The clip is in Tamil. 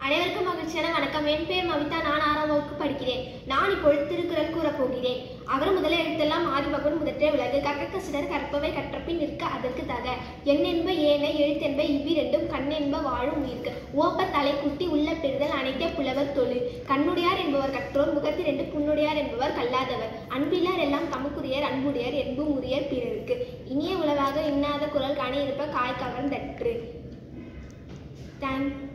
அனைவருக்கும் மகிழ்ச்சியான வணக்கம். என் பேர் மவிதா. நான் ஆறாம் வகுப்பு படிக்கிறேன். நான் இப்பொழுது திருக்குறள் கூறப் போகிறேன். அவர் முதல எழுத்தெல்லாம் ஆதிபகவன் முதற்றே உலகு கற்க சிலர் கற்பவை கற்றப்பின் நிற்க அதற்கு தக. எண் என்ப ஏனை எழுத்தென்ப இவ்விரண்டும் கண்ணென்ப வாழும் உயிர்க்கு. ஓப்ப தலை குட்டி உள்ள பெறுதல் அனைத்த புலவர் தொழு. கண்ணுடையார் என்பவர் கற்றோர் முகத்திரண்டு புண்ணுடையார் என்பவர் கல்லாதவர். அன்பில்லார் எல்லாம் தமக்குரியர் அன்புடையர் என்பும் உரியர் பிறருக்கு. இனிய உலகாக இன்னாத குரல் காண இருப்ப காய் கவர்ந்தற்று. தேங்க்